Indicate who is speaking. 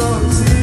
Speaker 1: yako